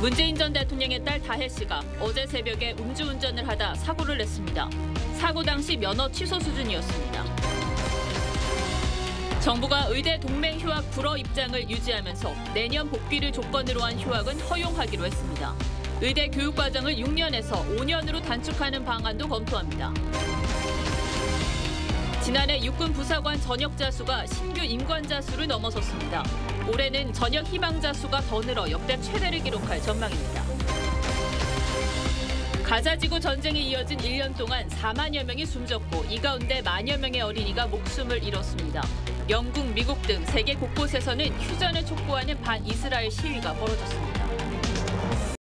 문재인 전 대통령의 딸 다혜 씨가 어제 새벽에 음주운전을 하다 사고를 냈습니다. 사고 당시 면허 취소 수준이었습니다. 정부가 의대 동맹 휴학 불허 입장을 유지하면서 내년 복귀를 조건으로 한 휴학은 허용하기로 했습니다. 의대 교육 과정을 6년에서 5년으로 단축하는 방안도 검토합니다. 지난해 육군 부사관 전역자 수가 신규 임관자 수를 넘어섰습니다. 올해는 전역 희망자 수가 더 늘어 역대 최대를 기록할 전망입니다. 가자지구 전쟁이 이어진 1년 동안 4만여 명이 숨졌고 이 가운데 만여 명의 어린이가 목숨을 잃었습니다. 영국, 미국 등 세계 곳곳에서는 휴전을 촉구하는 반이스라엘 시위가 벌어졌습니다.